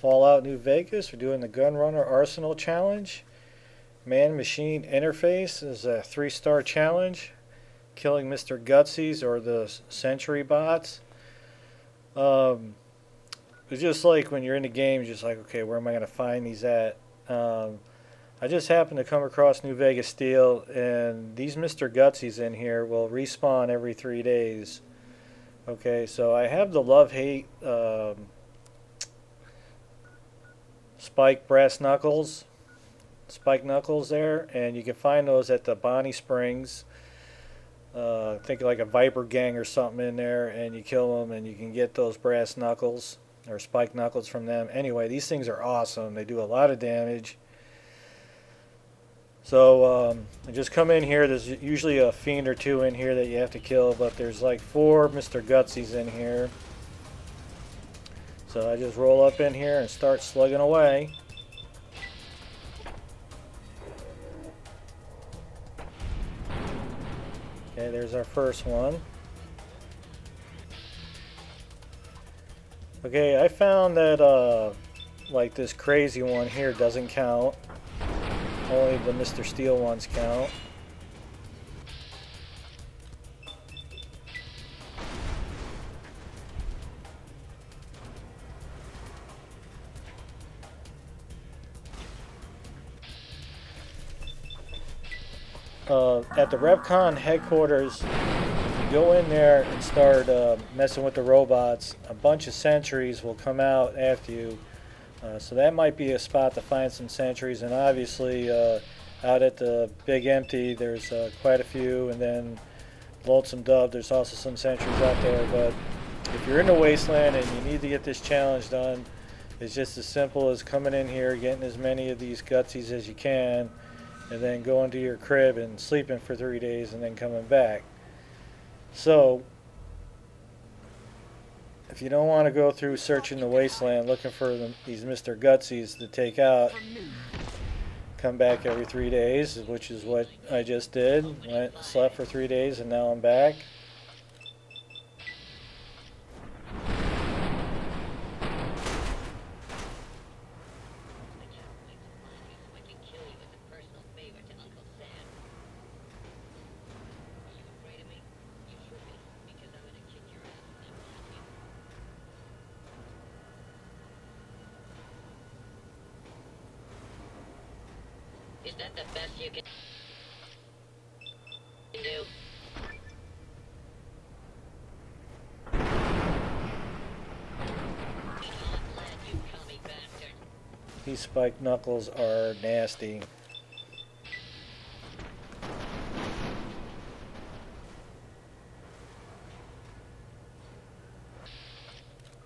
Fallout New Vegas. We're doing the Gunrunner Arsenal Challenge. Man-Machine Interface is a three-star challenge. Killing Mr. Gutsies or the Sentry bots. Um, it's just like when you're in the game, you're just like, okay, where am I going to find these at? Um, I just happened to come across New Vegas Steel, and these Mr. Gutsies in here will respawn every three days. Okay, so I have the love-hate um, spike brass knuckles, spike knuckles there, and you can find those at the Bonnie Springs. Uh, think like a Viper gang or something in there, and you kill them, and you can get those brass knuckles or spike knuckles from them. Anyway, these things are awesome. They do a lot of damage. So um, just come in here. There's usually a fiend or two in here that you have to kill, but there's like four Mr. Gutsies in here. So I just roll up in here and start slugging away. Okay, there's our first one. Okay, I found that uh, like this crazy one here doesn't count. Only the Mr. Steel ones count. Uh, at the REPCONN headquarters, you go in there and start uh, messing with the robots, a bunch of sentries will come out after you. Uh, so that might be a spot to find some sentries. And obviously, uh, out at the Big Empty, there's uh, quite a few. And then Lonesome Dove, there's also some sentries out there. But if you're in the Wasteland and you need to get this challenge done, it's just as simple as coming in here, getting as many of these gutsies as you can, and then going to your crib and sleeping for three days and then coming back. So, if you don't want to go through searching the wasteland looking for these Mr. Gutsies to take out, come back every three days, which is what I just did. Went, slept for three days, and now I'm back. Is that the best you can do? These spiked knuckles are nasty.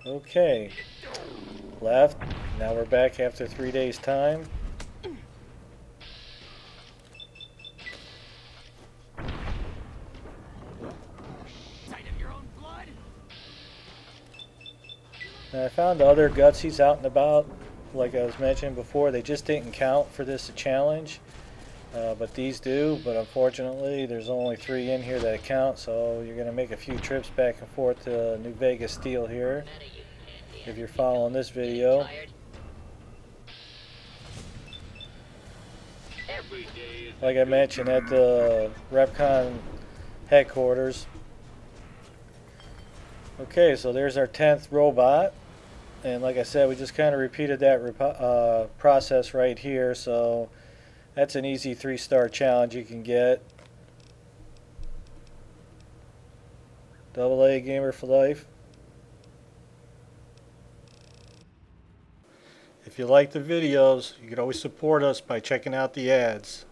Okay. Left. Now we're back after three days' time. Sight of your own blood? Now I found the other gutsies out and about, like I was mentioning before, they just didn't count for this challenge. Uh, but these do, but unfortunately there's only three in here that count, so you're going to make a few trips back and forth to New Vegas Steel here, if you're following this video. Like I mentioned at the REPCONN headquarters. Okay, so there's our 10th robot. And like I said, we just kind of repeated that uh, process right here. So that's an easy three-star challenge you can get. Double A Gamer for Life. If you like the videos, you can always support us by checking out the ads.